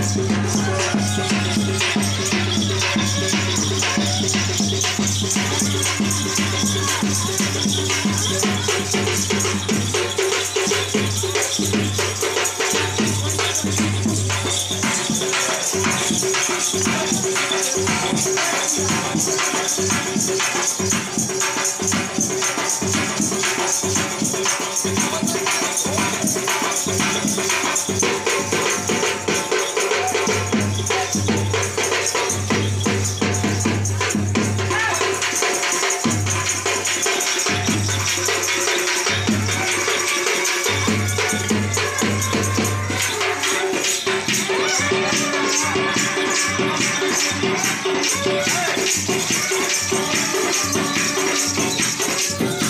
pieces. Thank you.